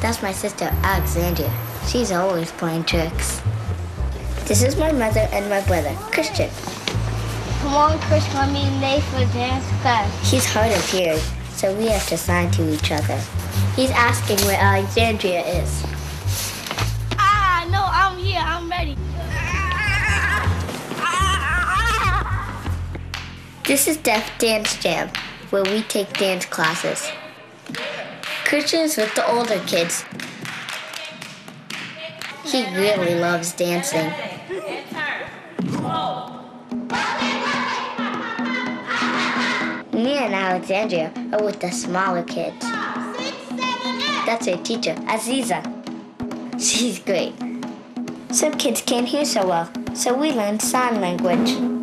That's my sister, Alexandria. She's always playing tricks. This is my mother and my brother, Christian. Come on, Chris, let me late for dance class. He's hard of hearing, so we have to sign to each other. He's asking where Alexandria is. Ah, no, I'm here. I'm ready. This is Deaf Dance Jam, where we take dance classes. Christian's with the older kids. He really loves dancing. Me and Alexandria are with the smaller kids. That's our teacher, Aziza. She's great. Some kids can't hear so well, so we learn sign language.